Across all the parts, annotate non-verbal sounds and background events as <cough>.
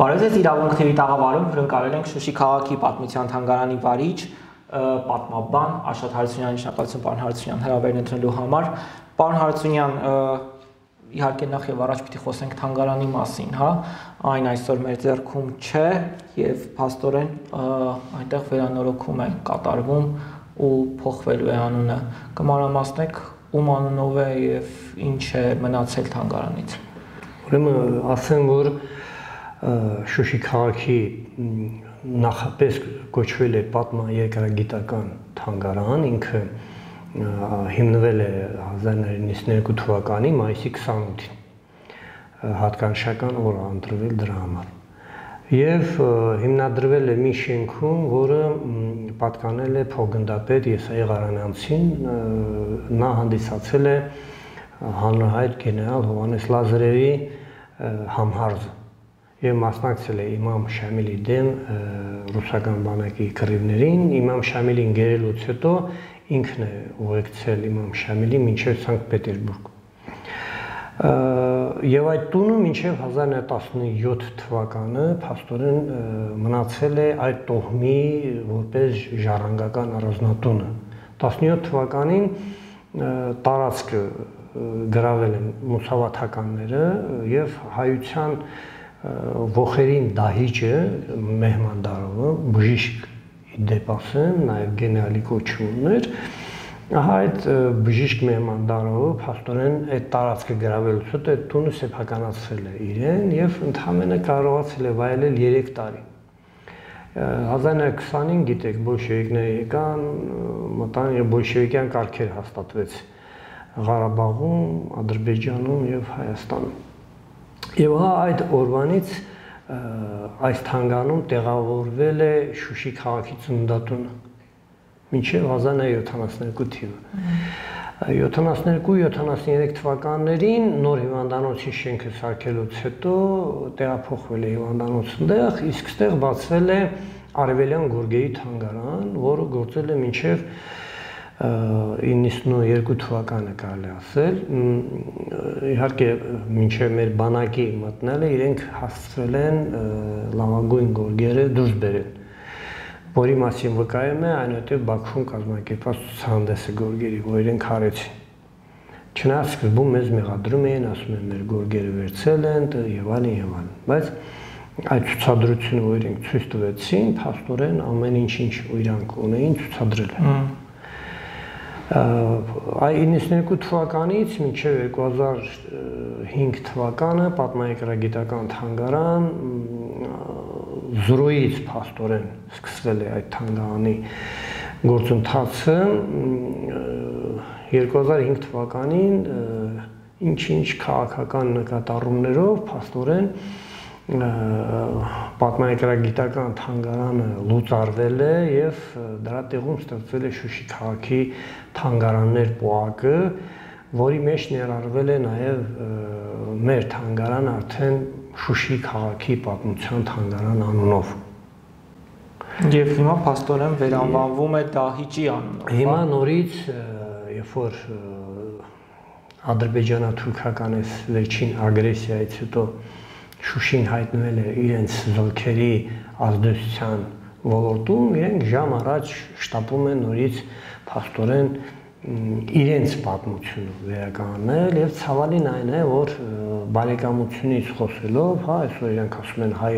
Բարև ձեզ իրավունք TV տաղավարում հրընկալել ենք Շուշի քաղաքի պատմության թանգարանի վարիչ պատմաբան Աշոտ Հարությունյանի շնորհակալություն պարոն Հարությունյան հրավերն ընդունելու համար։ Պարոն Հարությունյան, իհարկե նախ եւ առաջ պիտի խոսենք թանգարանի մասին, հա։ Այն այսօր մեր ձեռքում չէ եւ փաստորեն այնտեղ վերանորոգում է կատարվում ու փոխվելու է անունը։ Կմանրամասնեք ում անունով է եւ ինչ է մնացել թանգարանից։ Ուրեմն ասեմ, որ Շուշի քաղաքի նախապես կոչվել է պատման երկրագիտական թանգարան, ինքը հիմնվել է 1992 թվականի մայիսի 28-ին։ Հատկանշական օր ընտրվել դրա համար։ Եվ հիմնադրվել է մի շենքում, որը պատկանել է փոխգնդապետ Եսայի Ղարանյանցին, նա հանդիսացել է հանրահայտ գեներալ Հովանես Լազարևի համհարզը եւ մասնակցել է Իմամ Շամիլի դեմ ռուսական բանակի կռիվներին, Իմամ Շամիլին գերելուց հետո ինքն է ուղեկցել Իմամ Շամիլի մինչև Սանկտ Պետերբուրգ։ Եվ այդ տունը մինչև 1917 թվականը փաստորեն մնացել է այդ տոհմի որպես ժառանգական առանձնատունը։ 17 թվականին տարածքը գրավել են մուսավաթականները եւ հայության ողերին դահիճը Մեհմանդարովը բժիշկ դեպ ասեմ, նաև գեներալի կոչումներ, ահա այդ բժիշկ Մեհմանդարովը փաստորեն այդ տարածքը գրավելուց հետո այդ տունը սեփականացրել է իրեն եւ ընդհանրապես կարողացել է վայելել 3 տարի 1925 գիտեք բոլշևիկները եկան, մտան եւ բոլշևիկյան կարգեր հաստատվեց Ղարաբաղում, Ադրբեջանում եւ Հայաստանում։ Եվ հա այդ օրվանից այս թանգանում տեղավորվել է Շուշի քաղաքի ծննդատունը մինչև 1972 թիվը։ 72-73 թվականներին նոր հիվանդանոցի շենքը սարքելուց հետո տեղափոխվել է հիվանդանոցնդեղ, իսկ ստեղ բացվել է Արևելյան Գորգեի թանգարան, որը գործել է մինչև 92 թվականը կարելի ասել իհարկե մինչև մեր բանակի մտնելը իրենք հասցրել են լավագույն գորգերը դուրս բերել որի մասին վկայում է այնուհետև Բաքվում կազմակերպված ցուցահանդեսը գորգերի որ իրենք հարեցին Չնայած սկզբում մեզ մեղադրում էին, ասում են մեր գորգերը վերցել են եւ այլն եւ այլն, բայց այդ ցուցադրությունը որ իրենք ցույց տվեցին, փաստորեն ամեն ինչ ինչ իրանք ունեին ցուցադրել են այ 92 թվականից մինչև 2005 թվականը պատմայեկրագիտական թանգարան զրոյից փաստորեն սկսվել է այդ թանգարանի գործընթացը 2005 թվականին ինչ-ինչ քաղաքական նկատառումներով փաստորեն պատմայեկրագիտական թանգարանը լուծարվել է եւ դրա տեղում ստեղծվել է Շուշի քաղաքի թանգարաններ պոակը, որի մեջ ներառվել է նաեւ մեր թանգարան արդեն Շուշի քաղաքի պատմության թանգարան անունով։ Եվ հիմա փաստորեն վերանվանվում է Դահիճի անունով։ Հիմա հա? նորից երբ որ ադրբեջանա-թուրքական այս վերջին ագրեսիայից հետո Շուշին հայտնվել է իրենց զորքերի ազդեցության ոլորտում, իրենք ժամ առաջ շտապում են նորից փաստորեն իրենց պատմությունը վերականգնել եւ ցավալին այն է որ բարեկամությունից խոսելով, հա, այսօր իրենք ասում են հայ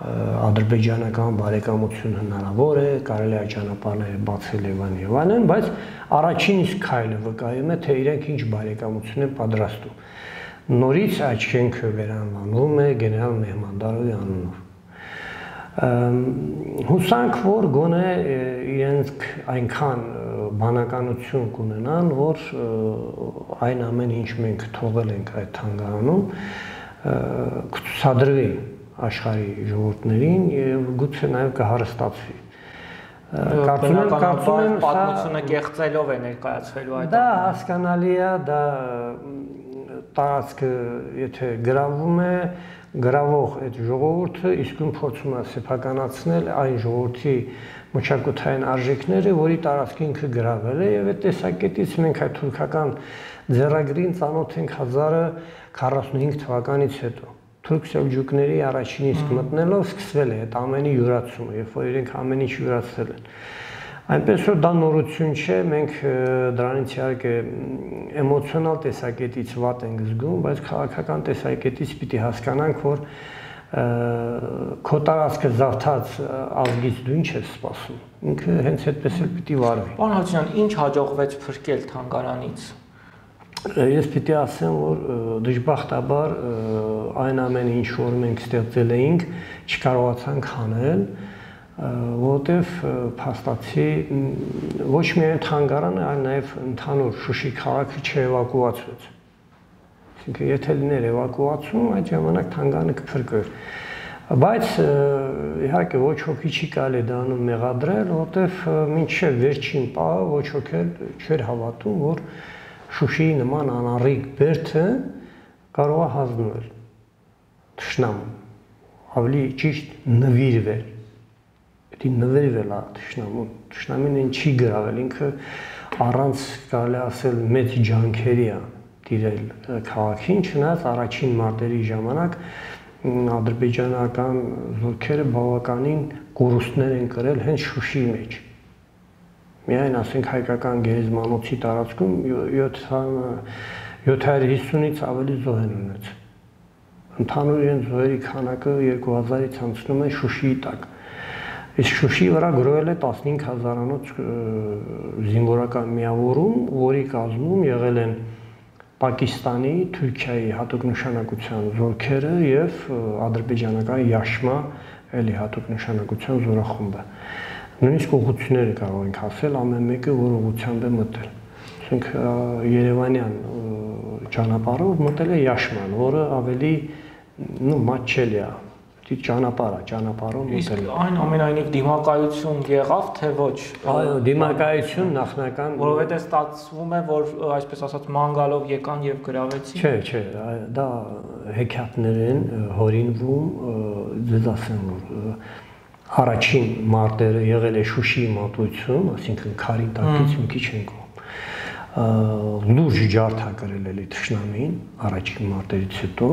ադրբեջանական բարեկամություն հնարավոր է, կարելի է ճանապարհները բացել եւ այլն եւ այլն, բայց առաջին իսկ քայլը վկայում է թե իրենք ինչ բարեկամություն են պատրաստում նորից այդ շենքը վերանվանվում է գեներալ Մեհմանդարովի անունով։ Հուսանք, որ գոնե իրենք այնքան բանականություն կունենան, որ այն ամեն ինչ մենք թողել ենք այդ թանգարանում կցուցադրվի աշխարհի ժողովուրդներին եւ գուցե նաեւ կհարստացվի կարծում եմ կարծում եմ պատմությունը կեղծելով է ներկայացվելու այդ դա հասկանալի է դա տարածքը եթե գրավում է, գրավող այդ ժողովուրդը իսկույն փորձում է սեփականացնել այն ժողովրդի մշակութային արժեքները, որի տարածքը ինքը գրավել է եւ այդ տեսակետից մենք այդ թուրքական ձեռագրին ծանոթ ենք 1045 թվականից հետո թուրք սելջուկների առաջին իսկ մտնելով սկսվել է այդ ամենի յուրացումը, երբ որ իրենք ամեն ինչ յուրացել են։ Այնպես որ դա նորություն չէ, մենք դրանից իհարկե էմոցիոնալ տեսակետից վատ ենք զգում, բայց քաղաքական տեսակետից պիտի հասկանանք, որ քո տարածքը զավթած ազգից դու ինչ ես սպասում։ Ինքը հենց այդպես էլ պիտի վարվի։ Պարոն Հացյան, ինչ հաջողվեց փրկել թանգարանից ես պիտի ասեմ, որ դժբախտաբար այն ամենը ինչ որ մենք ստեղծել էինք, չկարողացանք անել, որովհետև փաստացի ոչ միայն թանգարանը, այլ նաև ընդհանուր Շուշի քաղաքը չեվակուացվեց։ Այսինքն եթե լիներ էվակուացում, այդ ժամանակ թանգարանը կփրկվեր բայց իհարկե ոչ ոքի չի կարելի դառնում մեղադրել, որովհետև մինչև վերջին պահը ոչ ոք էլ չէր հավատում, որ Շուշիի նման անառիկ բերդը կարող է հանձնվել ճշնամ ավելի ճիշտ նվիրվել դա նվիրվել է ճշնամուն ճշնամին են չի գրավել ինքը առանց կարելի ասել մեծ ջանքերի է տիրել քաղաքին չնայած առաջին մարտերի ժամանակ ադրբեջանական զորքերը բավականին կորուստներ են կրել հենց Շուշիի մեջ միայն ասենք հայկական գերեզմանոցի տարածքում 750-ից ավելի զոհ են ունեցել։ Ընդհանուր իրեն զոհերի քանակը 2000-ից անցնում է Շուշիի տակ։ Իսկ Շուշիի վրա գրովել է 15000-անոց զինվորական միավորում, որի կազմում եղել են Պակիստանի, Թուրքիայի հատուկ նշանակության զորքերը եւ ադրբեջանական Յաշմա էլի հատուկ նշանակության զորախումբը նույնիսկ ուղղությունները կարող ենք ասել ամեն մեկը որ ուղղությամբ է մտել ասենք Երևանյան ճանապարհով մտել է Յաշման, որը ավելի նո մաչելի է դի ճանապարհը, ճանապարհով մտել։ Իսկ այն ամենայնիվ դիմակայություն եղավ, թե ոչ։ Այո, դիմակայություն նախնական, որովհետեւ ստացվում է, որ այսպես ասած մանգալով եկան եւ գրավեցին։ Չէ, չէ, դա հեքիաթներ են հորինվում, դες ասեմ որ առաջին մարտերը եղել է Շուշիի մատույցում, այսինքն քարի տակից մի քիչ են կողմ լուրջ ջարդա կրել էլի Թշնամին առաջին մարտերից հետո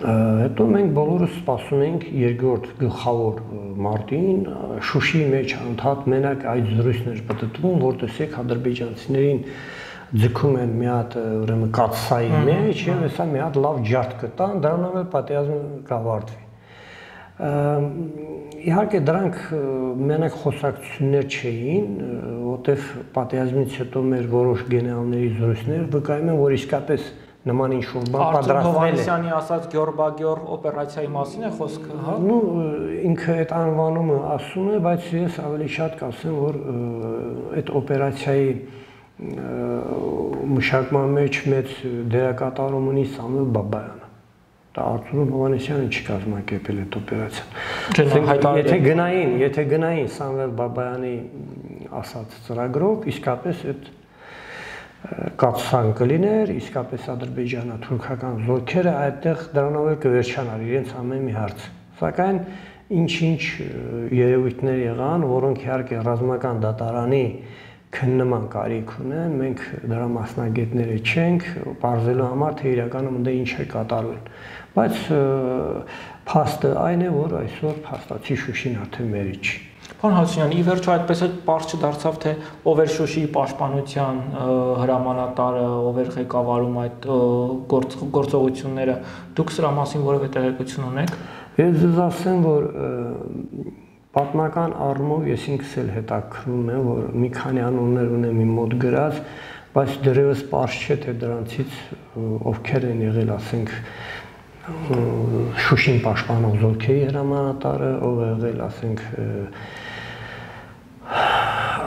հետո մենք բոլորը սպասում ենք երկրորդ գլխավոր մարտին Շուշիի մեջ անդադ մենակ այդ զրույցներ պատտվում որ տեսեք ադրբեջանցիներին ձգում են մի հատ ուրեմն կացսայի մեջ եւ հեսա մի հատ լավ ջարդ կտան դրանով էլ պատերազմը կավարտվի իհարկե դրանք մենակ խոսակցություններ չէին, որտեվ պատերազմից հետո մեր որոշ գեներալների զորույցներ վկայում են, որ իսկապես նման ինչ որ բան պատրաստվել է։ Հովանեսյանի ասած Գյորբագյոր օպերացիայի մասին է խոսքը, հա։ Ну, ինքը այդ անվանումը ասում է, բայց ես ավելի շատ կասեմ, որ այդ օպերացիայի մշակման մեջ մեծ դերակատարում ունի Սամվել Բաբայանը դա Արթուր Հովանեսյանը չի կազմակերպել այդ օպերացիան։ Եթե գնային, եթե գնային Սամվել Բաբայանի ասած ծրագրով, իսկապես այդ կապսան կլիներ, իսկապես Ադրբեջանը թուրքական զորքերը այդտեղ դրանով էլ կվերջանար իրենց ամեն մի հարց։ Սակայն ինչ-ինչ երևույթներ եղան, որոնք իհարկե ռազմական դատարանի քննման կարիք ունեն, մենք դրա մասնագետները չենք, ողջելու համար թե իրականում ընդ ինչ է կատարվել բայց փաստը այն է, որ այսօր փաստացի Շուշին արդեն մերի չի։ Պարոն Հասունյան, ի վերջո այդպես էլ པարզ չդարձավ, թե ով էր Շուշիի պաշտպանության հրամանատարը, ով էր ղեկավարում այդ գործ, գործողությունները։ Դուք սրա մասին որևէ տեղեկություն ունեք։ Ես ձեզ ասեմ, որ պատմական առումով ես ինքս էլ հետաքրում եմ, որ մի քանի անուններ ունեմ իմ մոտ գրած, բայց դեռևս པարզ չէ թե դրանցից ովքեր են եղել, ասենք, Շուշին պաշտպանող զորքերի հրամանատարը, ով եղել, ասենք,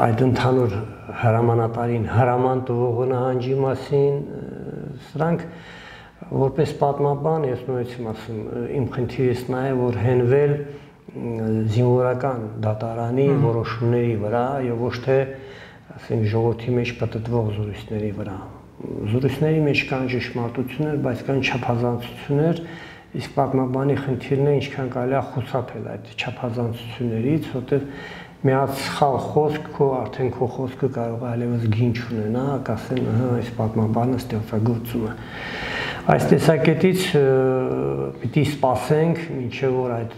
այդ ընդհանուր հրամանատարին հրաման տվողը նահանջի մասին, սրանք որպես պատմաբան ես նույնիսկ ասում, իմ խնդիրս նա է, որ հենվել զինվորական դատարանի որոշումների վրա եւ ոչ թե ասենք ժողովրդի մեջ պատտվող զորույցների վրա զրույցների մեջ կան ճշմարտություններ, բայց կան չափազանցություններ, իսկ պատմաբանի խնդիրն է ինչքան կարելի է խուսափել այդ չափազանցություններից, որտեղ մի հատ սխալ խոսք քո արդեն քո խոսքը կարող է այլևս գին չունենա, կասեն, հա, այս պատմաբանը ստեղծագործում է։ Այս տեսակետից պիտի սպասենք, մինչև որ այդ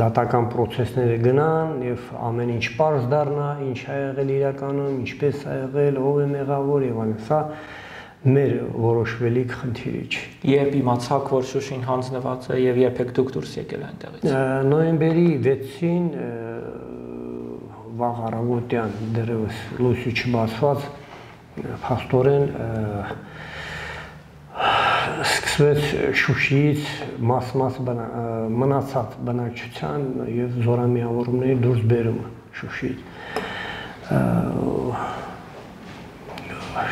դատական process-ները գնան եւ ամեն ինչ པարզ դառնա, ինչ ա եղել իրականում, ինչպես ա եղել, ով է մեղավոր եւ այլն։ Սա մեր որոշվելիք խնդիրի չի։ Երբ իմացաք, որ Շուշին հանձնված է եւ երբեք դուք դուրս եկել այնտեղից։ Նոյեմբերի 6-ին վաղ առավոտյան դերևս լույսի չբացված փաստորեն սկսվեց Շուշիից մաս-մաս մնացած բնակչության եւ զորամիավորումների դուրս բերումը Շուշիից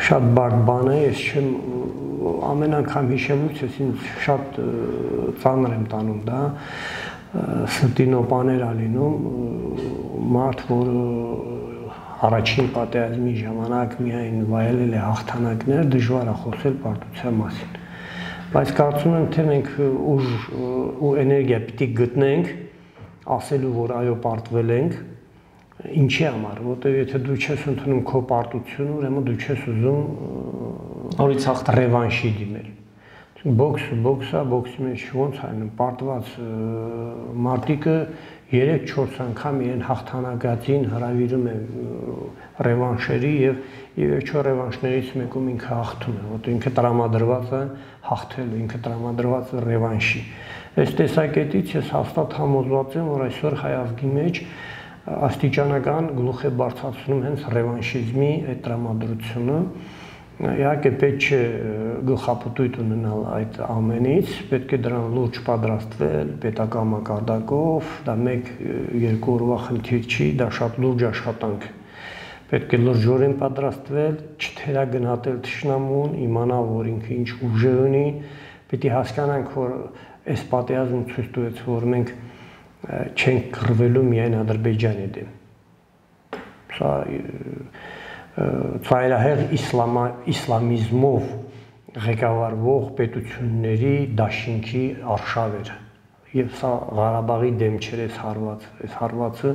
շատ բարդ բան է, ես չեմ ամեն անգամ հիշելուց ես ինձ շատ ծանր եմ տանում դա սրտինոպաներ ալինում մարդ որ առաջին պատերազմի ժամանակ միայն վայելել է հաղթանակներ դժվար է խոսել պարտության մասին բայց կարծում եմ թե մենք ուժ ու էներգիա պիտի գտնենք ասելու որ այո պարտվել ենք ինչի համար որտեղ եթե դու չես ընդունում քո պարտությունը ուրեմն դու չես ուզում նորից հաղթ ռևանշի դիմել բոքսը բոքսա բոքսի մեջ ոնց այնում պարտված մարտիկը 3-4 անգամ իրեն հաղթանակածին հravirում է ռևանշերի եւ եւ վերջո ռևանշներից մեկում ինքը հաղթում է, որտեղ ինքը տրամադրված է հաղթելու, ինքը տրամադրված է ռևանշի։ Այս տեսակետից ես հաստատ համոզված եմ, որ այսօր հայ ազգի մեջ աստիճանական գլուխ է բարձրացնում հենց ռևանշիզմի այդ տրամադրությունը, Իհարկե պետք չէ գլխապտույտ ունենալ այդ ամենից, պետք է դրան լուրջ պատրաստվել պետական մակարդակով, դա 1-2 օրվա խնդիր չի, դա շատ լուրջ աշխատանք է։ Պետք է լրջորեն պատրաստվել, չթերագնահատել ճշնամուն, իմանալ, որ ինքը ինչ ուժեր ունի, պիտի հասկանանք, որ այս պատերազմը ցույց տվեց, որ մենք չենք կռվելու միայն Ադրբեջանի դեմ։ Սա ծայրահեղ իսլամա իսլամիզմով ղեկավարվող պետությունների դաշինքի արշավեր եւ սա Ղարաբաղի դեմ չէր այս հարված այս հարվածը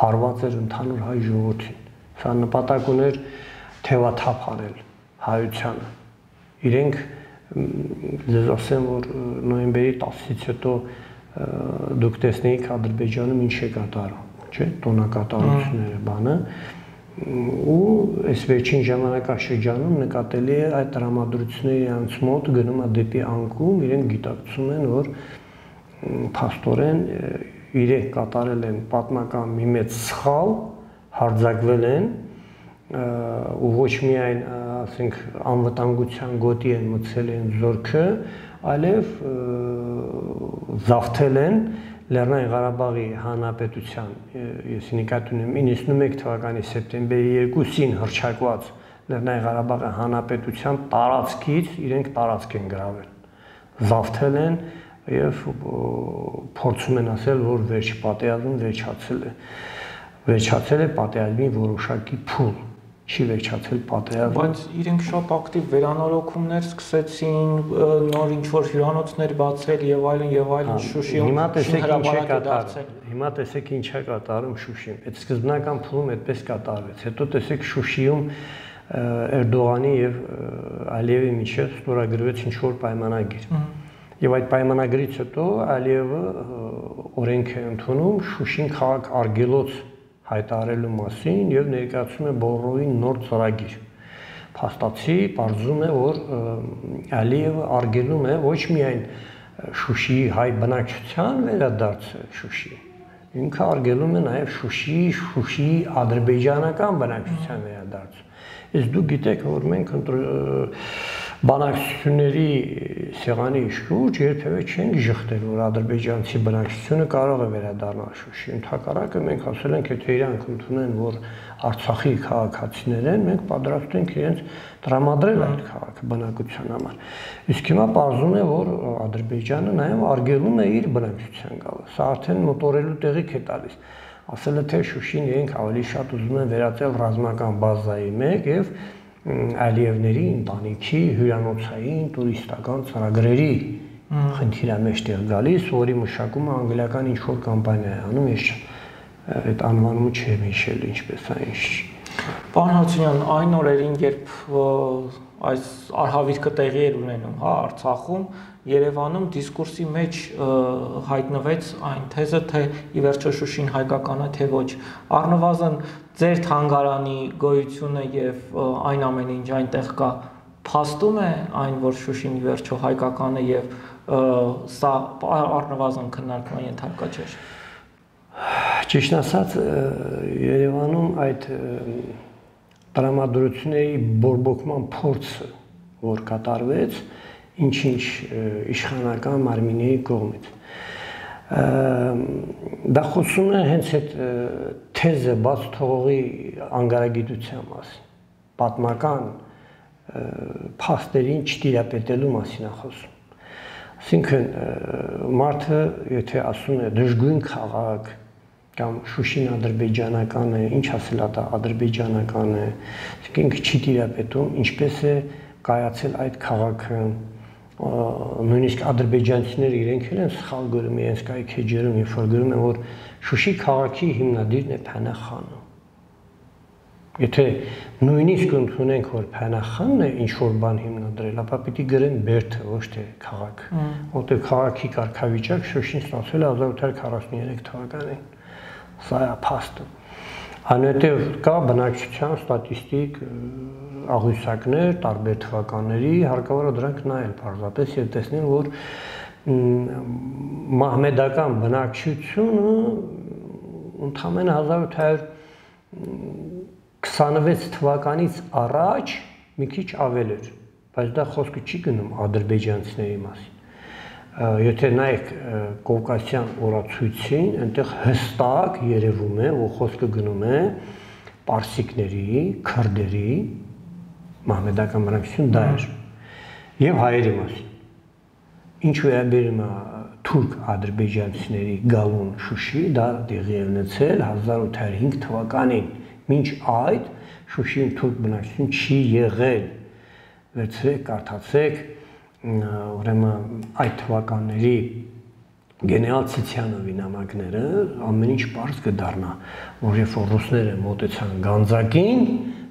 հարված էր ընդհանուր հայ ժողովրդին սա նպատակ ուներ թևաթափ անել հայությանը իրենք ձեզ ասեմ որ նոյեմբերի 10-ից հետո դուք տեսնեիք Ադրբեջանում ինչ է կատարում չէ տոնակատարությունները բանը ու այս վերջին ժամանակաշրջանում նկատելի է այդ տրամադրությունների անց մոտ գնում է դեպի անկում, իրենք գիտակցում են, որ փաստորեն իրենք կատարել են պատմական մի մեծ սխալ, հարձակվել են ու ոչ միայն ասենք անվտանգության գոտի են մցել են զորքը, այլև զավթել են Լեռնային Ղարաբաղի Հանրապետության ես նկատի ունեմ 91 թվականի սեպտեմբերի 2-ին հրճակված Լեռնային Ղարաբաղի Հանրապետության տարածքից իրենք տարածք են գրավել։ Զավթել են եւ փորձում են ասել, որ վերջ պատերազմը վերջացել է։ Վերջացել է պատերազմի որոշակի փուլ չի վերջացել պատերազմը։ Բայց իրենք շատ ակտիվ վերանորոգումներ սկսեցին, նոր ինչ որ հյուրանոցներ բացել եւ այլն եւ այլն հա, Շուշիում։ Հիմա տեսեք ինչ է կատարում։ Հիմա տեսեք ինչ է կատարում Շուշիում։ Այդ սկզբնական փուլում այդպես կատարվեց։ Հետո տեսեք Շուշիում Էրդողանի եւ Ալիևի միջև ստորագրվեց ինչ որ պայմանագիր։ Եվ այդ պայմանագրից հետո Ալիևը օրենք է ընդունում Շուշին քաղաք արգելոց հայտարարելու մասին եւ ներկայացում է բոլորովին նոր ծրագիր։ Փաստացի բարձում է, որ Ալիևը արգելում է ոչ միայն Շուշիի հայ բնակչության վերադարձը Շուշի, ինքը արգելում է նաև Շուշիի, Շուշիի ադրբեջանական բնակչության վերադարձը։ Իսկ դուք գիտեք, որ մենք բանակցությունների սեղանի շուրջ երբևէ չենք ժխտել, որ ադրբեջանցի բնակչությունը կարող է վերադառնալ Շուշի։ Ընդհակառակը մենք ասել ենք, եթե իրանք ընդունեն, որ Արցախի քաղաքացիներ են, մենք պատրաստ ենք իրենց տրամադրել այդ քաղաքը բնակության համար։ Իսկ հիմա պարզում է, որ Ադրբեջանը նաև արգելում է իր բնակչության գալը։ Սա արդեն մոտորելու տեղիք է տալիս ասել է թե Շուշին իրենք ավելի շատ ուզում են վերածել ռազմական բազայի մեկ եւ Ալիևների ընտանիքի հյուրանոցային տուրիստական ծրագրերի խնդիրը մեջտեղ գալիս, որի մշակումը անգլիական ինչ որ կամպանիա է անում, ես այդ անվանումը չեմ հիշել ինչպես է ինչ։ Պարոն Հացունյան, այն օրերին, երբ այս արհավիրքը տեղի էր ունենում, հա, Արցախում, Երևանում դիսկուրսի մեջ հայտնվեց այն թեզը, թե ի վերջո Շուշին հայկական է, թե ոչ։ Առնվազն ձեր թանգարանի գոյությունը եւ այն ամենը, ինչ այնտեղ կա, փաստում է այն, որ Շուշին վերջո հայկական է եւ սա առնվազն քննարկման ենթարկա չէ։ Ճիշտ ասած, Երևանում այդ տրամադրությունների բորբոքման փորձը, որ կատարվեց, ինչ-ինչ իշխանական մարմինների կողմից դա խոսում է հենց այդ թեզը բաց թողողի անգարագիտության մասին պատմական փաստերին չտիրապետելու մասին է խոսում Այսինքն մարդը, եթե ասում է դժգույն քաղաք կամ Շուշին ադրբեջանական է, ինչ ասել ա դա ադրբեջանական է, ինքը չի տիրապետում, ինչպես է կայացել այդ քաղաքը, նույնիսկ ադրբեջանցիները իրենք էլ են սխալ գրում, իրենց կայքեջերում, երբ որ գրում են, որ Շուշի քաղաքի հիմնադիրն է Փանախանը Եթե նույնիսկ ընդունենք, որ Փանախանն է ինչ որ բան հիմնադրել, ապա պիտի գրեն Բերթը, ոչ թե քաղաք։ Որտեղ քաղաքի կարգավիճակ Շուշին ստացել է 1843 թվականին։ Սա է փաստը։ Այնուհետև կա բնակչության ստատիստիկ աղյուսակներ տարբեր թվականների, հարկավոր է դրանք նայել պարզապես եւ տեսնել, որ մահմեդական բնակչությունը ընդամենը 1800 26 թվականից առաջ մի քիչ ավել էր, բայց դա խոսքը չի գնում ադրբեջանցիների մասին։ Եթե նայեք Կովկասյան օրացույցին, այնտեղ հստակ երևում է, որ խոսքը գնում է պարսիկների, քրդերի, մահմեդական բնակչություն դա էր եւ հայերի մասին։ Ինչ վերաբերում է թուրք ադրբեջանցիների գալուն Շուշի, դա տեղի ունեցել 1805 թվականին Մինչ այդ Շուշիում թուրք բնակչություն չի եղել։ Վերցրեք, կարդացեք, ուրեմն այդ թվականների գեներալ Ցիցյանովի նամակները ամեն ինչ բարձ կդառնա, որ երբ որ ռուսները մոտեցան Գանձակին,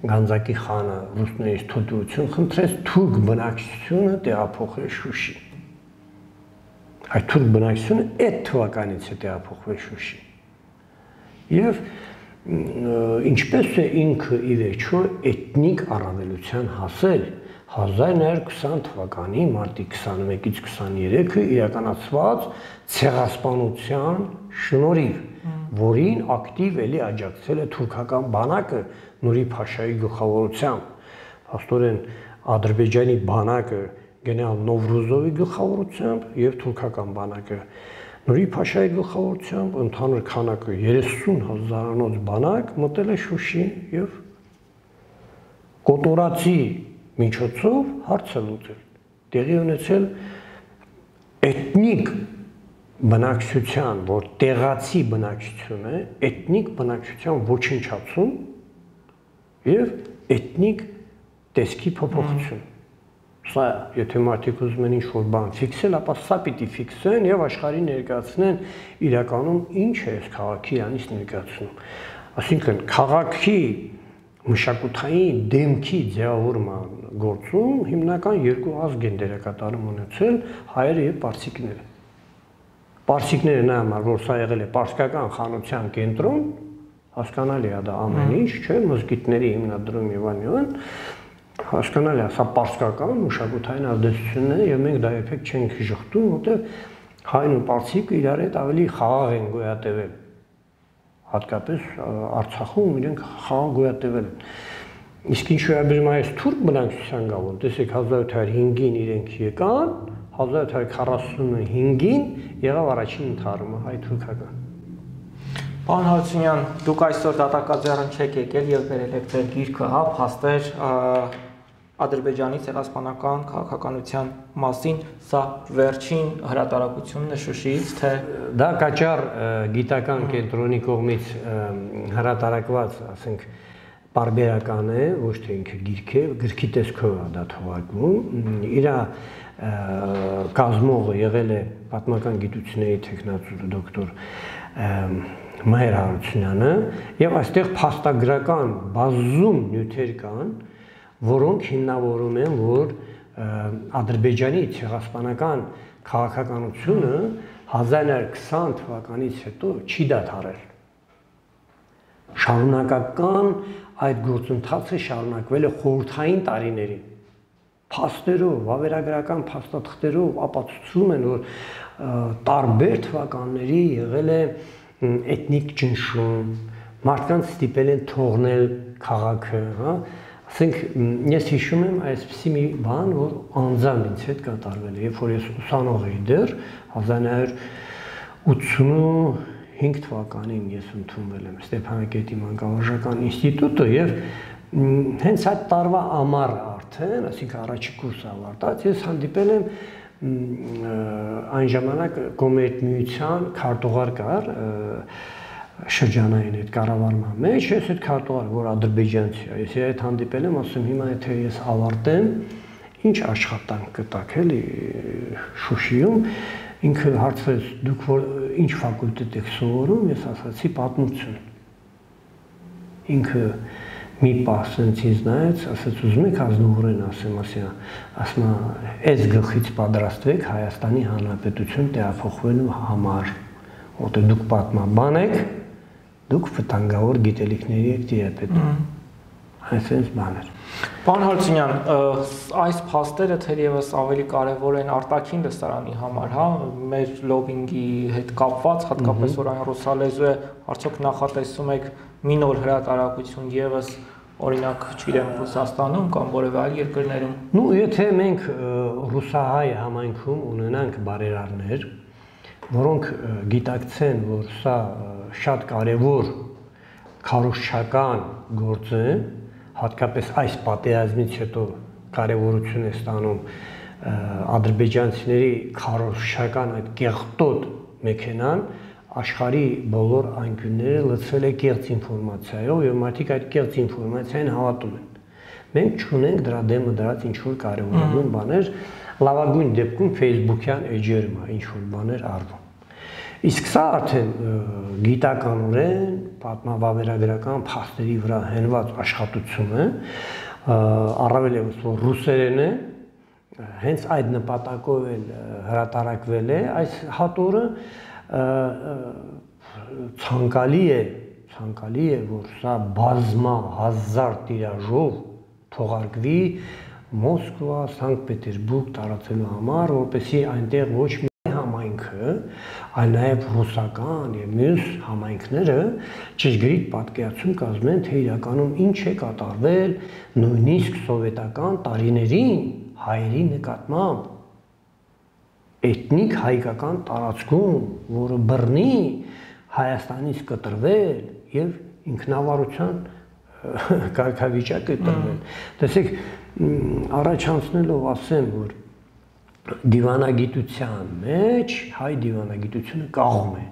Գանձակի խանը ռուսներից թույլտվություն խնդրեց թուրք բնակչությունը տեղափոխել Շուշի։ Այդ թուրք բնակչությունը այդ թվականից է տեղափոխվել Շուշի։ Եւ ինչպես է ինքը ի վերջո էթնիկ առավելության հասել 1920 թվականի մարտի 21-ից 23-ը իրականացված ցեղասպանության շնորհիվ, որին ակտիվ էլի աջակցել է թուրքական բանակը Նուրի Փաշայի գլխավորությամբ։ Փաստորեն Ադրբեջանի բանակը գեներալ Նովրուզովի գլխավորությամբ եւ թուրքական բանակը Նուրի Փաշայի գլխավորությամբ ընդհանուր քանակը 30 հազարանոց բանակ մտել է Շուշի եւ կոտորացի միջոցով հարցը լուծել։ Տեղի ունեցել էթնիկ բնակչության, որ տեղացի բնակչություն է, էթնիկ բնակչության ոչնչացում եւ էթնիկ տեսքի փոփոխություն։ Սա եթե մարդիկ ուզում են ինչ-որ բան ֆիքսել, ապա սա պիտի ֆիքսեն եւ աշխարհի ներկայացնեն իրականում ինչ է այս քաղաքի իրանից ներկայացնում։ Այսինքն քաղաքի մշակութային դեմքի ձևավորման գործում հիմնական երկու ազգ են դերակատարում ունեցել հայերը եւ պարսիկները։ Պարսիկները նա համար, որ սա եղել է պարսկական խանության կենտրոն, հասկանալի է դա ամեն ինչ, չէ, մզգիտների հիմնադրում եւ այլն, հասկանալի է, սա պարսկական մշակութային ազդեցությունն է եւ մենք դա երբեք չենք շղթում, որտեղ հայն ու պարսիկը իրար հետ ավելի խաղաղ են գոյատևել։ Հատկապես Արցախում իրենք խաղաղ գոյատևել են։ Իսկ ինչ վերաբերում այս թուրք բնակչության գալուն, տեսեք 1705-ին իրենք եկան, 1745-ին եղավ առաջին ընթարումը հայ թուրքական։ Պարոն Հարությունյան, դուք այսօր դատակաձեռն չեք եկել եւ վերել եք ձեր գիրքը, հա, փաստեր Ադրբեջանի ցեղասպանական քաղաքականության մասին սա վերջին հրատարակությունն է Շուշիից, թե դա Կաչար գիտական կենտրոնի կողմից հրատարակված, ասենք, բարբերական է, ոչ թե ինքը գիրք է, գրքի տեսքով է դա թողարկվում։ Իրա կազմողը եղել է պատմական գիտությունների տեխնացու դոկտոր Մհեր Հարությունյանը եւ այստեղ փաստագրական բազում նյութեր կան, որոնք հիմնավորում են, որ Ադրբեջանի ցեղասպանական քաղաքականությունը 1920 թվականից հետո չի դադարել։ Շարունակական այդ գործընթացը շարունակվել է խորհրդային տարիներին փաստերով, վավերագրական փաստաթղթերով ապացուցում են, որ տարբեր թվականների եղել է էթնիկ ճնշում, մարդկանց ստիպել են թողնել քաղաքը, հա, ասենք ես հիշում եմ այսպեսի մի բան, որ անձամբ ինձ հետ կատարվել է, երբ որ ես ուսանող էի դեռ 1985 թվականին ես ընդունվել եմ Ստեփանակերտի մանկավարժական ինստիտուտը եւ հենց այդ տարվա ամառ արդեն, այսինքն առաջի կուրսը ավարտած, ես հանդիպել եմ այն ժամանակ կոմերտ միության քարտուղար կար շրջանային այդ կառավարման մեջ, ես այդ քարտուղար, որ ադրբեջանցի է, ես այդ հանդիպել եմ, ասում հիմա եթե ես ավարտեմ, ինչ աշխատանք կտակ էլի Շուշիում, ինքը հարցրեց, դուք որ ինչ ֆակուլտետ եք սովորում, ես ասացի պատմություն։ Ինքը մի պահ ասենց ինձ նայեց, ասեց ուզում եք ազնվորեն ասեմ, ասիա, ասма, այս գլխից պատրաստվեք Հայաստանի Հանրապետություն տեղափոխվելու համար, որտեղ դուք պատմաբան եք, դուք վտանգավոր գիտելիքների եք դիապետում։ Այսպես բան էր։ Պարոն Հարությունյան, այս փաստերը թերևս ավելի կարևոր են արտաքին դստարանի համար, հա, մեր լոբինգի հետ կապված, հատկապես որ այն ռուսալեզու է, արդյոք նախատեսում եք մի նոր հրատարակություն եւս օրինակ, չգիտեմ, Ռուսաստանում կամ որևէ այլ երկրներում։ Ну, եթե մենք ռուսահայ համայնքում ունենանք բարերարներ, որոնք գիտակցեն, որ սա շատ կարևոր քարոշչական գործ է, հատկապես այս պատերազմից հետո կարևորություն է ստանում ադրբեջանցիների քարոշչական այդ կեղտոտ մեքենան, աշխարի բոլոր անկյունները լցվել է կեղծ ինֆորմացիայով եւ մարդիկ այդ կեղծ ինֆորմացիային հավատում են։ Մենք չունենք դրա դեմը դրած ինչ որ կարևորագույն բաներ, լավագույն դեպքում Facebook-յան էջերում է ինչ որ բաներ արվում։ Իսկ սա արդեն գիտականորեն պատմավավերագրական փաստերի վրա հենված աշխատություն է, առավել եւս որ ռուսերեն է, հենց այդ նպատակով էլ հրատարակվել է այս հատորը, ցանկալի է, ցանկալի է, որ սա բազմա հազար տիրաժով թողարկվի Մոսկվա, Սանկտ Պետերբուրգ տարածելու համար, որպեսզի այնտեղ ոչ մի համայնքը, այլ նաև ռուսական եւ մյուս համայնքները ճշգրիտ պատկերացում կազմեն, թե իրականում ինչ է կատարվել նույնիսկ սովետական տարիներին հայերի նկատմամբ էթնիկ հայկական տարածքում, որը բռնի Հայաստանից կտրվել եւ ինքնավարության կարգավիճակ է տրվել։ Տեսեք, առաջանցնելով ասեմ, որ դիվանագիտության մեջ հայ դիվանագիտությունը կաղում է։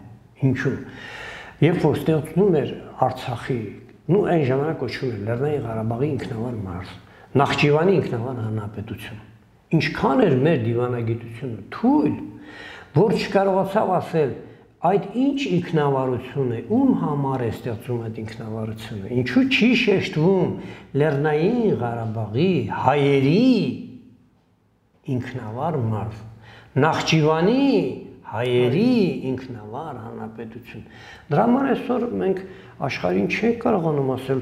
Ինչու՞։ Երբ որ ստեղծում էր Արցախի, նու այն ժամանակ կոչվում էր Լեռնային Ղարաբաղի ինքնավար մարզ, Նախճիվանի ինքնավար հանրապետություն ինչքան էր մեր դիվանագիտությունը թույլ, որ չկարողացավ ասել այդ ինչ ինքնավարություն է, ում համար է ստեղծում այդ ինքնավարությունը, ինչու չի շեշտվում Լեռնային Ղարաբաղի հայերի ինքնավար մարզ, Նախճիվանի հայերի ինքնավար հանրապետություն։ Դրա համար այսօր մենք աշխարհին չենք կարողանում ասել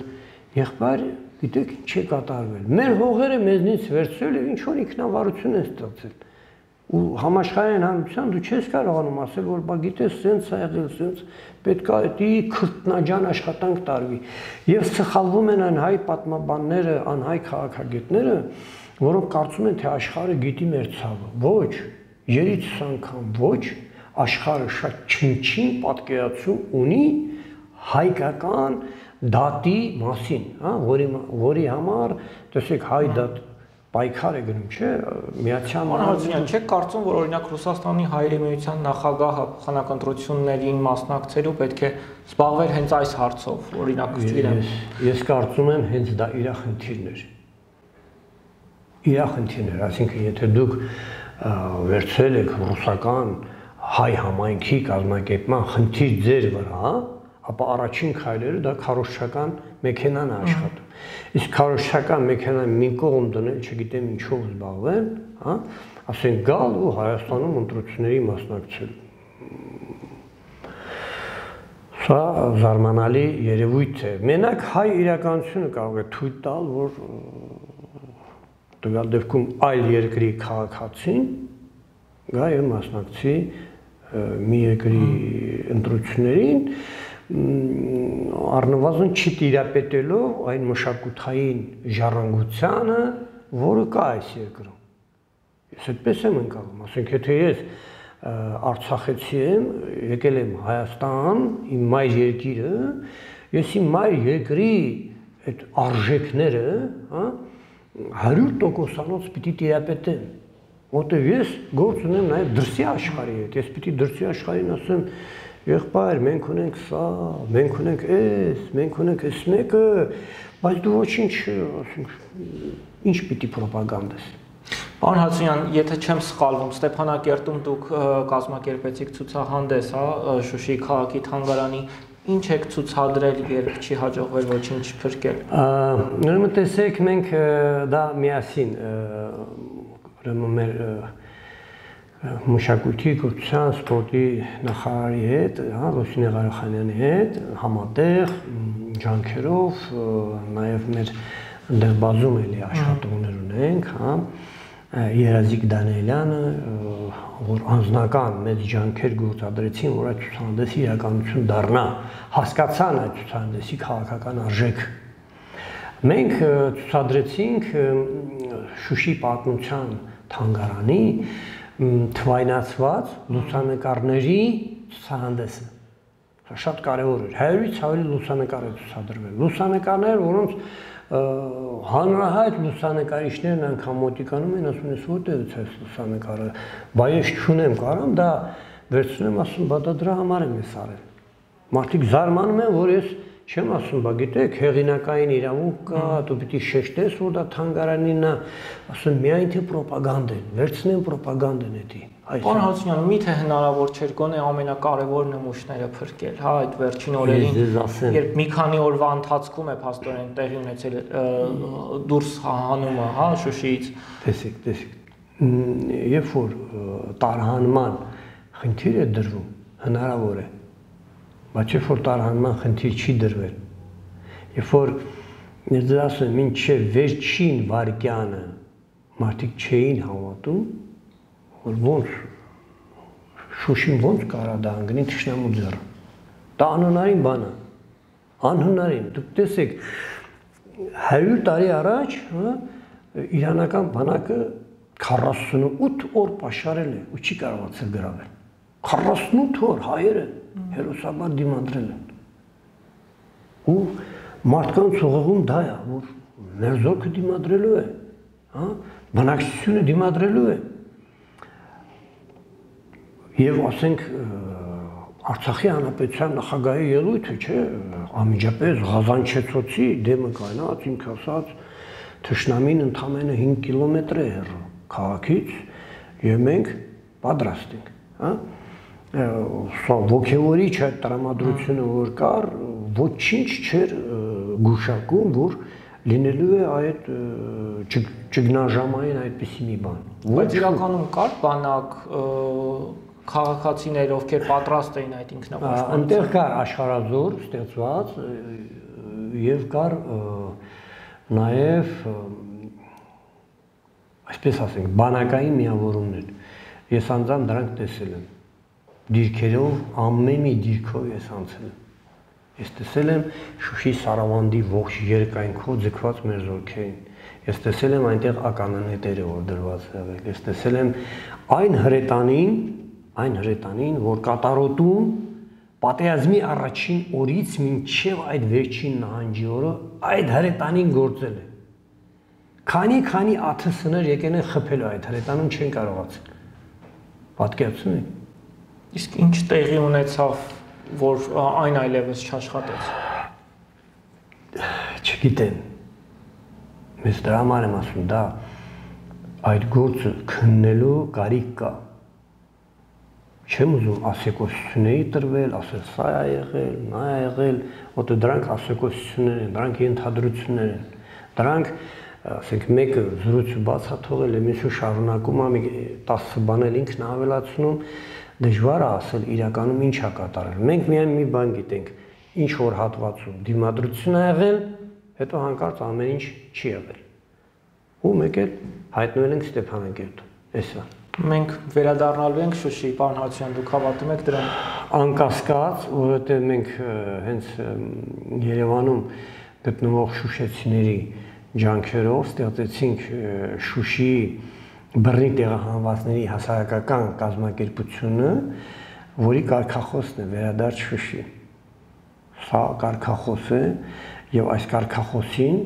եղբայր Գիտեք ինչ է կատարվել։ Մեր հողերը մեզնից վերցրել եւ ինչ որ ինքնավարություն են ստացել։ Ու համաշխարհային հանրության դու չես կարողանում ասել, որ բա գիտես, սենց է եղել, սենց պետքա դա քրտնաջան աշխատանք տարվի։ Եվ սխալվում են այն հայ պատմաբանները, անհայ քաղաքագետները, որոնք կարծում են, թե աշխարհը գիտի մեր ցավը։ Ոչ, երից անգամ ոչ, աշխարհը շատ չնչին պատկերացում ունի հայկական դատի մասին, հա, որի որի համար, տեսեք, հայ դատ պայքար է գնում, չէ, միացյալ Նահանյան, չեք կարծում, որ օրինակ Ռուսաստանի հայերի միության նախագահը փոխանակընտրություններին մասնակցելու պետք է զբաղվեր հենց այս հարցով, օրինակ, չգիտեմ։ Ես կարծում եմ հենց դա իր խնդիրն էր։ Իր խնդիրն էր, ասինքն եթե դուք վերցրել եք ռուսական հայ համայնքի կազմակերպման խնդիր ձեր վրա, ապա առաջին քայլերը դա քարոշչական մեքենան է աշխատում։ Իսկ քարոշչական մեքենան մի կողմ դնել, չգիտեմ ինչով զբաղվեն, հա, ասեն գալ ու Հայաստանում ընտրությունների մասնակցել։ Սա զարմանալի երևույթ է։ Մենակ հայ իրականությունը կարող է թույլ տալ, որ տվյալ դեպքում այլ երկրի քաղաքացին գա եւ մասնակցի մի երկրի ընտրություններին առնվազն չի տիրապետելով այն մշակութային ժառանգությանը, որը կա այս երկրում։ Ես այդպես եմ ընկալում, ասենք եթե ես Արցախեցի եմ, եկել եմ Հայաստան, իմ մայր երկիրը, ես իմ մայր երկրի այդ արժեքները, հա, 100%-անոց պիտի տիրապետեմ որտեվ ես գործ ունեմ նաև դրսի աշխարհի հետ։ Ես պիտի դրսի աշխարհին ասեմ, եղբայր, մենք ունենք սա, մենք ունենք այս, մենք ունենք այս մեկը, բայց դու ոչինչ, ասենք, ինչ պիտի ռոպագանդես։ Պարոն Հացունյան, եթե չեմ սխալվում, Ստեփանակերտում դուք կազմակերպեցիք ցուցահանդես, հա, Շուշի քաղաքի թանգարանի Ինչ եք ցուցադրել, երբ չի հաջողվել ոչինչ փրկել։ Ուրեմն տեսեք, մենք դա միասին ուրեմն մեր մշակույթի, կրթության, սպորտի նախարարի հետ, հա, Լուսինե Ղարախանյանի հետ համատեղ ջանքերով, նաև մեր այնտեղ բազում էլի աշխատողներ ունենք, հա, Երազիկ Դանիելյանը, որ անձնական մեծ ջանքեր գործադրեցին, որ այդ ցուցահանդեսի իրականություն դառնա, հասկացան այդ ցուցահանդեսի քաղաքական արժեքը մենք ցուցադրեցինք Շուշի պատմության թանգարանի թվայնացված լուսանկարների ցուցահանդեսը։ Սա շատ կարևոր էր։ 100-ից ավելի լուսանկար է ցուցադրվել։ Լուսանկարներ, որոնց հանրահայտ լուսանկարիչներն անգամ մոտիկանում են, ասում են, որտեղից է լուսանկարը։ Բայ ես չունեմ, կարամ դա վերցնեմ, ասում, բա դա դրա համար եմ ես արել։ Մարդիկ զարմանում են, որ ես Չեմ ասում, բա գիտեք, հեղինակային իրավունք կա, դու պիտի շեշտես, որ դա թանգարանին է, ասում միայն թե ռոպագանդեն, վերցնեն ռոպագանդեն էդի։ Պարոն Հացունյան, միթե հնարավոր չէր գոնե ամենակարևոր նմուշները փրկել, հա, այդ վերջին օրերին, երբ մի քանի օրվա ընթացքում է փաստորեն տեղի ունեցել դուրս հանումը, հա, Շուշիից։ Տեսեք, տեսեք։ Երբ որ տարհանման խնդիր է դրվում, հնարավոր է բայց երբ որ տարհանման խնդիր չի դրվել, երբ որ ես ասում եմ, ինչե վերջին վարկյանը մարդիկ չէին հավատում, որ ոնց Շուշին ոնց կարա դա անգնի թշնամու ձեռը։ Դա անհնարին բան է։ Անհնարին։ Դուք տեսեք 100 տարի առաջ, հա, իրանական բանակը 48 օր պաշարել է ու չի կարողացել գրավել։ 48 օր հայերը հերոսաբար դիմադրել են։ Ու մարդկանց ուղեղում դա է, որ ներզորքը դիմադրելու է, հա, բնակչությունը դիմադրելու է։ Եվ ասենք Արցախի հանրապետության նախագահի ելույթը, չէ, ամիջապես Ղազանչեցոցի դեմը կայնած, ինքը ասած, Թշնամին ընդամենը 5 կիլոմետր է հեռու քաղաքից եւ մենք պատրաստ ենք, հա սա ոգևորիչ այդ տրամադրությունը որ կար, ոչինչ չէր գուշակում, որ լինելու է այդ ճգնաժամային այդպիսի մի բան։ Բայց իրականում կար բանակ քաղաքացիներ, ովքեր պատրաստ էին այդ ինքնապաշտպանության։ Այնտեղ կար աշխարազոր ստեղծված եւ կար նաեւ այսպես ասենք բանակային միավորումներ։ Ես անձամբ դրանք տեսել եմ դիրքերով ամեն մի դիրքով ես անցել Ես տեսել եմ Շուշի Սարավանդի ողջ երկայնքով ձգված մեր զորքերին։ Ես տեսել եմ այնտեղ ականանետերը, որ դրված եղել։ Ես տեսել եմ այն հրետանին, այն հրետանին, որ կատարոտում պատերազմի առաջին օրից մինչև այդ վերջին նահանջի օրը այդ հրետանին գործել է։ Քանի քանի ԱԹՍ-ներ եկեն են խփելու այդ հրետանում չեն կարողացել։ Պատկերացնում եք Իսկ ինչ տեղի ունեցավ, որ այն այլևս չաշխատեց։ Չգիտեմ։ Ես դրա համար եմ ասում, դա այդ գործը քննելու կարիք կա։ չեմ ուզում ասեկոսությունների տրվել, ասել սա է եղել, նա է եղել, որտեղ դրանք ասեկոսություններ են, դրանք ենթադրություններ են։ Դրանք ասենք մեկը զրույցը բացա թողել է, մյուսը շարունակում է 10 բանել ինքն ավելացնում, դժվար է ասել իրականում ինչ է կատարել։ Մենք միայն մի բան գիտենք, ինչ որ հատվածում դիմադրություն է եղել, հետո հանկարծ ամեն ինչ չի եղել։ Ու մեկ էլ հայտնվել ենք Ստեփանակերտում։ Էսա։ Մենք վերադառնալու ենք Շուշի, պարոն Հարությունյան, դուք հավատում եք դրան։ Անկասկած, որովհետև մենք հենց Երևանում գտնվող շուշեցիների ջանքերով ստեղծեցինք Շուշիի բռնի տեղահանվածների հասարակական կազմակերպությունը, որի կարգախոսն է վերադարձ Շուշի։ Սա կարգախոս է եւ այս կարգախոսին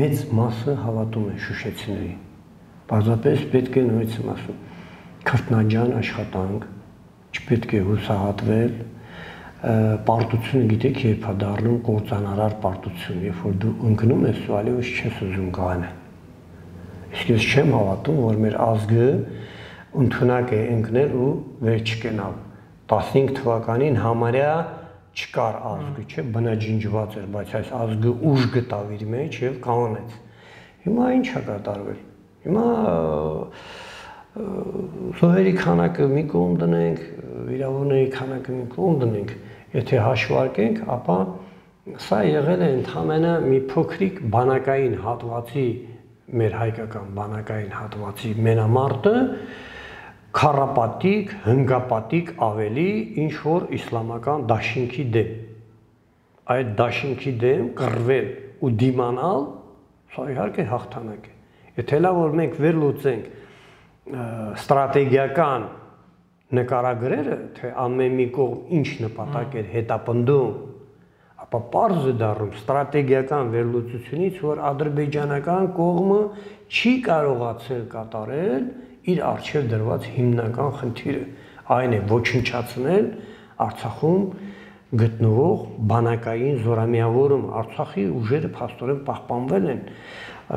մեծ մասը հավատում է շուշեցիների։ Պարզապես պետք է նույնից եմ ասում քրտնաջան աշխատանք, չպետք է հուսահատվել, պարտությունը գիտեք երբ է դառնում կործանարար պարտություն, երբ որ դու ընկնում ես ու այլևս չես ուզում գանել։ Իսկ ես չեմ հավատում, որ մեր ազգը ընդունակ է ընկնել ու վեր չկենալ։ 15 թվականին համարյա չկար ազգը, չէ, բնաջինջված էր, բայց այս ազգը ուժ գտավ իր մեջ եւ կանոնեց։ Հիմա ինչ է կատարվել։ Հիմա զոհերի քանակը մի կողմ դնենք, վիրավորների քանակը մի կողմ դնենք, եթե հաշվարկենք, ապա սա եղել է ընդհանրապես մի փոքրիկ բանակային հատվածի մեր հայկական բանակային հատվածի մենամարտը քարապատիկ, հնգապատիկ ավելի ինչ որ իսլամական դաշինքի դեմ։ Այդ դաշինքի դեմ կռվել ու դիմանալ, սա իհարկե հաղթանակ է։ Եթե լավ որ մենք վերլուծենք ստրատեգիական նկարագրերը, թե ամեն մի կողմ ինչ նպատակ էր հետապնդում, ապա པարզ է դառնում ստրատեգիական վերլուծությունից, որ ադրբեջանական կողմը չի կարողացել կատարել իր արժև դրված հիմնական խնդիրը, այն է ոչնչացնել Արցախում գտնվող բանակային զորամիավորում Արցախի ուժերը փաստորեն պահպանվել են։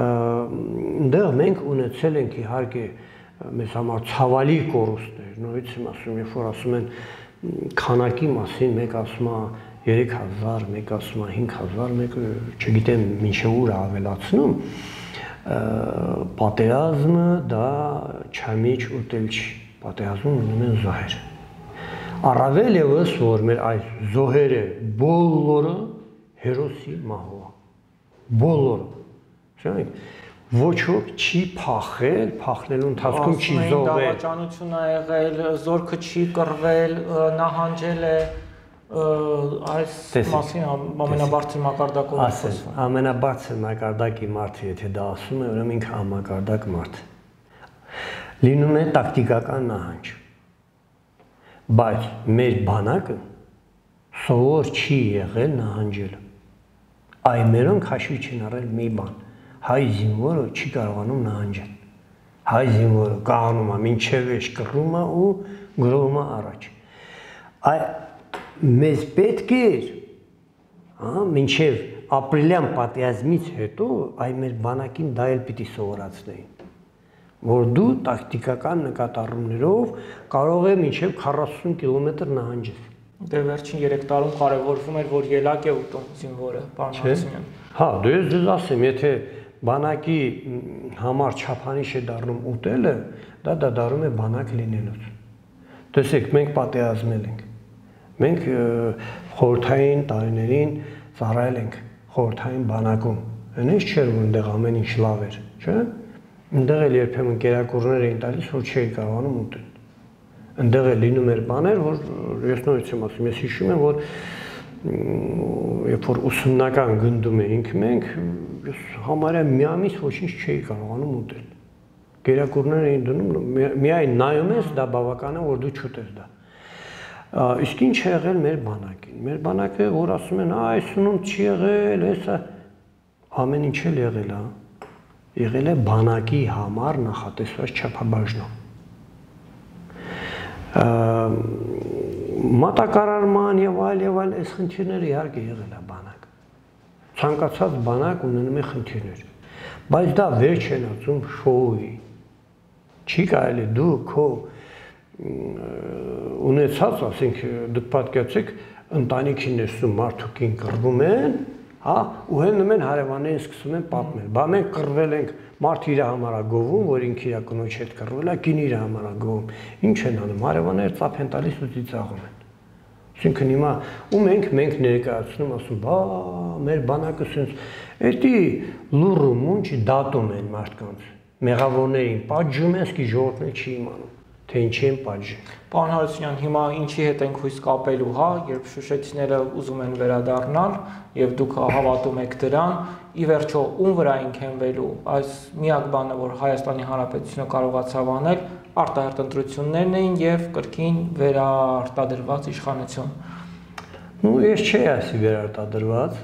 Այնտեղ մենք ունեցել ենք իհարկե մեզ համար ցավալի կորուստներ։ եմ ասում, երբ որ ասում են քանակի մասին, մեկ ասում է 3000, մեկ ասում է 5000, մեկը չգիտեմ ինչը ուր ավելացնում, պատերազմը դա չամիչ ուտել չի։ Պատերազմում ունում են զոհեր։ Առավել եւս որ մեր այս զոհերը բոլորը հերոսի մահով։ Բոլորը։ Չէ՞ ոչ ոք չի փախել, փախնելու ընթացքում չի զոհվել։ Դավաճանություն ա եղել, զորքը չի կռվել, նահանջել է այս մասին ամենաբարձր մակարդակով ասես ամենաբարձր մակարդակի մարդը եթե դա ասում է ուրեմն ինքը համակարդակ մարդ լինում է տակտիկական նահանջ բայց մեր բանակը սովոր չի եղել նահանջել այ մերոնք հաշվի չեն առել մի բան հայ զինվորը չի կարողանում նահանջել։ Հայ զինվորը կաղանում է, ինչև է ու գրովում է առաջ։ Այ մեզ պետք էր, հա, ինչև ապրիլյան պատերազմից հետո այ մեր բանակին դա էլ պիտի սովորացնեին որ դու տակտիկական նկատառումներով կարող ես մինչև 40 կիլոմետր նահանջես։ Դե վերջին 3 տարում կարևորվում էր, որ ելակ է ուտում զինվորը, պարոն Հասունյան։ Հա, դու ես դες ասեմ, եթե բանակի համար չափանիշ է դառնում ուտելը, դա դա դառնում է բանակ լինելուց։ Տեսեք, մենք պատերազմել ենք։ Մենք խորթային տարիներին ծառայել ենք խորթային բանակում։ Այնինչ չէր որ այնտեղ ամեն ինչ լավ էր, չէ՞։ Այնտեղ էլ երբեմն կերակուրներ էին տալիս, որ չէի կարողանում ուտել։ Այնտեղ էլ լինում էր բաներ, որ ես նույնիսկ եմ ասում, ես հիշում եմ, որ երբ որ ուսումնական գնդում էինք մենք, ես համարյա մի ամիս ոչինչ չէի կարողանում ուտել։ Գերակուրներ էին դնում, միայն նայում ես, դա բավական է, որ դու չուտես դա։ Իսկ ինչ եղել մեր բանակին։ Մեր բանակը, որ ասում են, այս սնում չի եղել, հեսա ամեն ինչ էլ եղել է։ Եղել է բանակի համար նախատեսված չափաբաժնում մատակարարման եւ այլ եւ այլ այս խնդիրները իհարկե եղել է բանակ։ Ցանկացած բանակ ունենում է խնդիրներ։ Բայց դա վերջ են ածում շոուի։ Չի կարելի դու քո ունեցած, ասենք դուք պատկերացեք ընտանիքին ներսում մարդուկին կռվում են, հա, ու հենց մեն հարևաններին սկսում են պատմել։ Բա մենք կռվել ենք, մարդ իր համար է գովում, որ ինքը իր կնոջ հետ կռվել է, կին իր համար է գովում։ Ինչ են անում։ Հարևանները ծափ են տալիս ու ծիծաղում են։ Այսինքն հիմա ու մենք մենք ներկայացնում ասում, բա մեր բանակը sense էդի լուրը մունչ դատում են մարդկանց։ Մեղավորներին պատժում են, սկի ժողովուրդն չի իմանում թե ինչի են պատժի։ Պարոն Հարությունյան, հիմա ինչի հետ ենք հույս կապելու, հա, երբ շուշեցիները ուզում են վերադառնալ եւ դուք հավատում եք դրան, ի վերջո ում վրա ենք հենվելու։ Այս միակ բանը, որ Հայաստանի Հանրապետությունը կարողացավ անել, արտահերտ ընտրություններն էին եւ կրկին վերարտադրված իշխանություն։ Ну, ես չէի ասի վերարտադրված,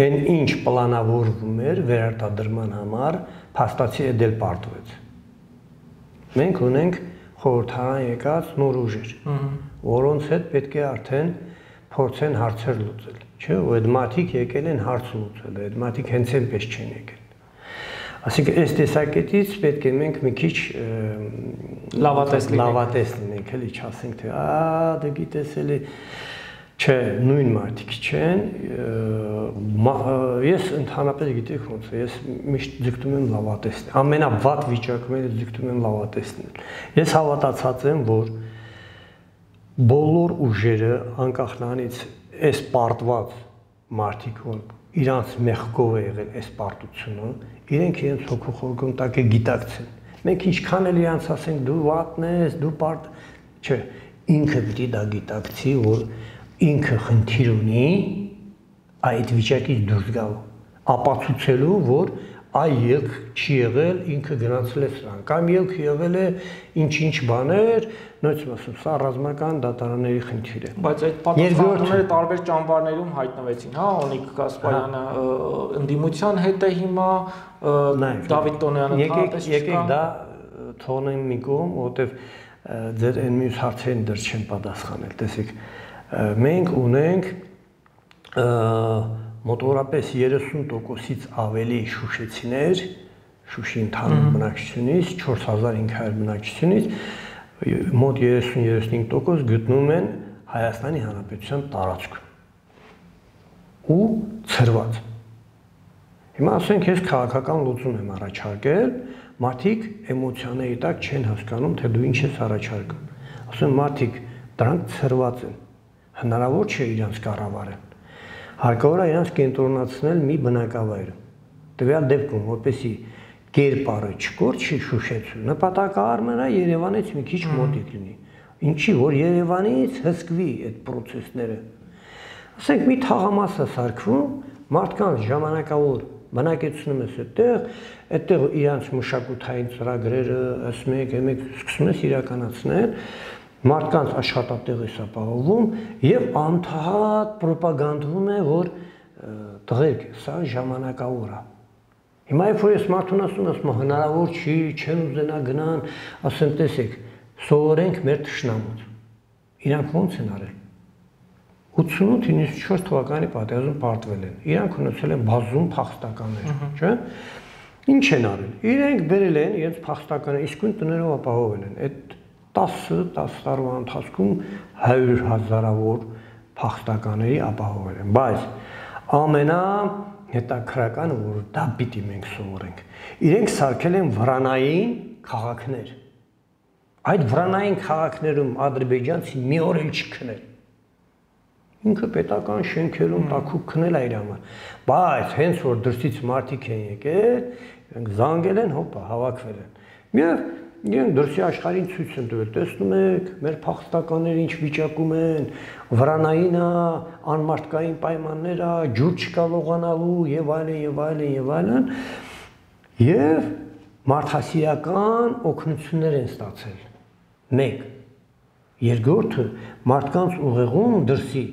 այն ինչ պլանավորվում էր վերարտադրման համար, փաստացի էդել պարտվեց։ Մենք ունենք խորհրդարան եկած նոր ուժեր, որոնց հետ պետք է արդեն փորձեն հարցեր լուծել, չէ՞, ու այդ մարդիկ եկել են հարց լուծել, այդ մարդիկ հենց այնպես չեն եկել։ Այսինքն այս տեսակետից պետք է մենք մի քիչ լավատես լինենք։ Լավատես լինենք, էլի չասենք թե ա դե գիտես էլի չէ, նույն մարդիկ չեն։ Ես ընդհանրապես գիտեք ոնց է, ես միշտ ձգտում եմ լավատեսնել։ Ամենավատ վիճակում եմ ձգտում եմ լավատեսնել։ Ես հավատացած եմ, որ բոլոր ուժերը անկախ նրանից այս պարտված մարդիկ, որ իրանց մեղքով է եղել այս պարտությունը, իրենք իրենց հոգու խորքում տակ է գիտակցեն։ Մենք ինչքան էլ իրանց ասենք դու վատն ես, դու պարտ, չէ, ինքը պիտի դա գիտակցի, որ ինքը խնդիր ունի այդ վիճակից դուրս գալ, ապացուցելու, որ այ ելք չի եղել, ինքը գնացել է սրան, կամ ելք եղել է ինչ-ինչ բաներ, նույնիսկ ասում, սա ռազմական դատարանների խնդիր է։ Բայց այդ պատասխանները տարբեր ճամբարներում հայտնվեցին, հա, Օնիկ Կասպարյանը ընդդիմության հետ է հիմա, Դավիթ Տոնյանը եկեք եկեք դա թողնենք մի կողմ, որովհետև ձեր այն մյուս հարցերին դեռ չեմ պատասխանել։ Տեսեք, մենք ունենք մոտորապես 30%-ից ավելի շուշեցիներ Շուշի ընդհանուր բնակչությունից 4500 բնակչությունից մոտ 30-35% գտնում են Հայաստանի Հանրապետության տարածքում ու ծրված Հիմա ասենք ես քաղաքական լուծում եմ առաջարկել, մարդիկ էմոցիաների տակ չեն հասկանում, թե դու ինչ ես առաջարկում։ Ասում մարդիկ դրանք ծրված են։ Հնարավոր չէ իրանց կառավարեն հարկավոր է իրancs կենտրոնացնել մի բնակավայր։ Տվյալ դեպքում, որպեսի կերպարը չկորչի Շուշեցու, նպատակահարմանը Երևանից մի քիչ մոտիկ լինի։ Ինչի որ Երևանից հսկվի այդ process-ները։ Ասենք մի թաղամաս է սարքվում, մարդկանց ժամանակավոր բնակեցնում ես այդտեղ, այդտեղ իրանց մշակութային ծրագրերը, ըստ մեկ, մեկ սկսում ես իրականացնել, մարդկանց աշխատատեղ է ապահովում եւ անթահատ ռոպագանդվում է, որ տղերք, սա ժամանակավոր է։ Հիմա երբ որ ես մարդուն ասում եմ, հնարավոր չի, չեն ուզենա գնան, ասեմ, տեսեք, սովորենք մեր ճշնամուց։ Իրանք ո՞նց են արել։ 88-94 թվականի պատերազմ պարտվել են։ Իրանք ունեցել են բազում փախստականներ, չէ՞։ Ինչ են արել։ Իրենք բերել են իրենց փախստականը, իսկույն տներով ապահովել են։ Այդ 10-10 տարվա ընթացքում 100 հազարավոր փախստականների ապահովել են, բայց ամենա հետաքրականը որ դա պիտի մենք սովորենք իրենք սարքել են վրանային քաղաքներ այդ վրանային քաղաքներում ադրբեջանցի մի օր էլ չքնել ինքը պետական շենքերում տակուկ քնել է իր համար բայց հենց որ դրսից մարդիկ են եկել զանգել են հոպա հավաքվել են եւ Իրենք դրսի աշխարհին ցույց են տվել, տեսնում եք, մեր փախստականները ինչ վիճակում են, վրանայինա, անմարտկային պայմաններ է, ջուր չկա լողանալու եւ այլն եւ այլն եւ այլն։ Եվ մարդասիրական օգնություններ են ստացել։ 1 Երկրորդը մարդկանց ուղեղում դրսի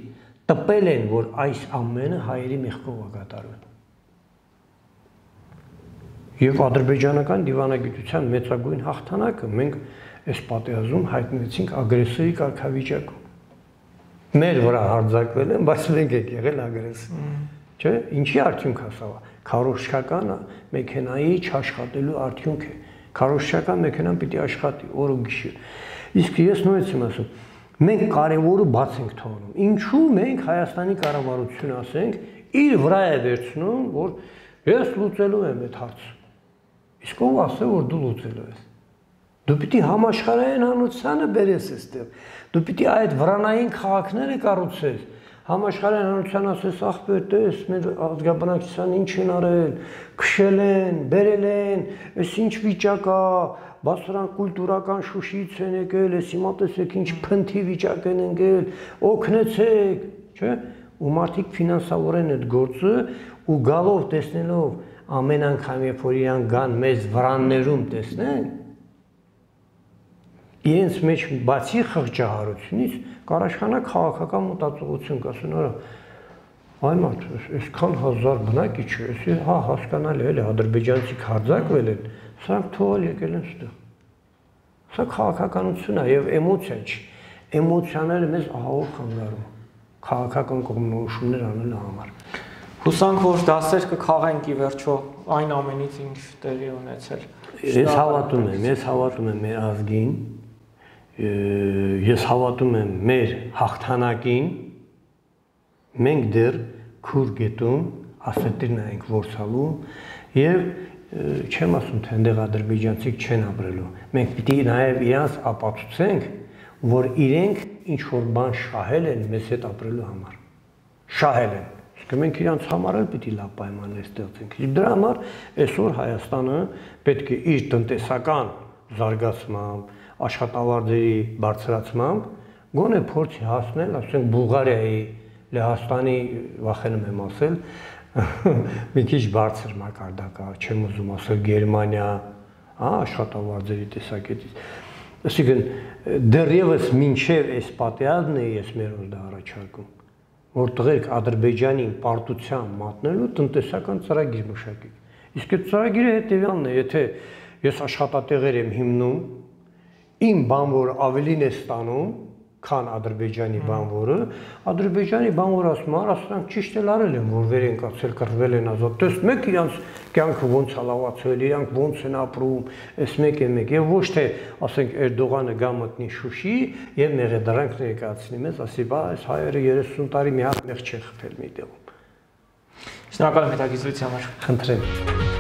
տպել են, որ այս ամենը հայերի մեղքով է կատարվում։ Եվ ադրբեջանական դիվանագիտության մեծագույն հաղթանակը մենք այս պատերազմում հայտնվեցինք ագրեսորի կարգավիճակում։ Մեր վրա հարձակվել են, բայց մենք եք եղել ագրեսոր։ Չէ՞, ինչի արդյունք է սա։ Քարոշչական մեքենայի չաշխատելու արդյունք է։ Քարոշչական մեքենան պիտի աշխատի օր ու գիշեր։ Իսկ ես նույնպես եմ ասում, մենք կարևորը բաց ենք թողնում։ Ինչու մենք Հայաստանի կառավարությունը ասենք իր վրա է վերցնում, որ ես լուծելու եմ այդ հարցը։ Իսկ ով ասե որ դու լուծելու ես։ Դու պիտի համաշխարհային հանրությանը բերես այստեղ։ Դու պիտի այդ վրանային քաղաքները կառուցես համաշխարհային հանրության ասես ախպեր տես մեր ազգաբնակչության ինչ են արել քշել են բերել են այս ինչ վիճակ է բաց նրանք կուլտուրական Շուշիից են եկել, ես հիմա տեսեք ինչ փնթի վիճակ են ընկել, օգնեցեք, չէ՞։ Ու մարդիկ ֆինանսավորեն այդ գործը ու գալով տեսնելով ամեն անգամ երբ որ իրան գան մեզ վրաններում տեսնեն, իրենց մեջ բացի խղճահարությունից կարաշխանա քաղաքական մտածողություն կասեն, արա այ մարդ, այսքան հազար բնակի չէ, հա հասկանալի է, ադրբեջանցիք հարձակվել են, Սրանք թողել եկել են ստեղ։ Սա քաղաքականություն է եւ էմոցիա չի։ Էմոցիաները մեզ ահավոր խանգարում։ Քաղաքական կողմնորոշումներ անելու համար։ Հուսանք որ դասեր կքաղենք ի վերջո այն ամենից ինչ տեղի ունեցել։ Ես հավատում եմ, ես հավատում եմ մեր ազգին, ես հավատում եմ մեր հաղթանակին։ Մենք դեռ քուր գետում ասետիրն ենք որսալու եւ չեմ ասում թե այնտեղ ադրբեջանցիք չեն ապրելու։ Մենք պիտի նաև իրանց ապացուցենք, որ իրենք ինչ որ բան շահել են մեզ հետ ապրելու համար։ Շահել են։ Իսկ մենք իրանց համար էլ պիտի լավ պայմաններ ստեղծենք։ Իսկ դրա համար այսօր Հայաստանը պետք է իր տնտեսական զարգացմամբ, աշխատավարձերի բարձրացմամբ գոնե փորձի հասնել, ասենք Բուլղարիայի, Լեհաստանի, վախենում եմ ասել, <laughs> մի քիչ բարձր մակարդակա, չեմ ուզում ասել Գերմանիա, հա, աշխատավարձերի տեսակետից։ Այսինքն դեռևս մինչև այս պատեազն է ես մեր օր դա առաջարկում, որ տղերք Ադրբեջանին պարտության մատնելու տնտեսական ծրագիր մշակեք։ Իսկ այդ ծրագիրը հետևյալն է, եթե ես աշխատատեղեր եմ հիմնում, իմ բանվոր ավելին է ստանում, քան Ադրբեջանի բանվորը, Ադրբեջանի բանվորը ասում է, ասրանք ճիշտ էլ արել են, որ վեր են կացել, կռվել են ազատ։ Տեսնում եք իրանց կյանքը ոնց է լավացել, իրանք ոնց են ապրում, այս մեկ է մեկ։ Եվ ոչ թե, ասենք, Էրդողանը գա մտնի Շուշի եւ մեղեդրանք ներկայացնի մեզ, ասի, բա այս հայերը 30 տարի մի հատ մեղ չի խփել մի տեղում։ Շնորհակալ եմ հետագիծության համար։ Խնդրեմ։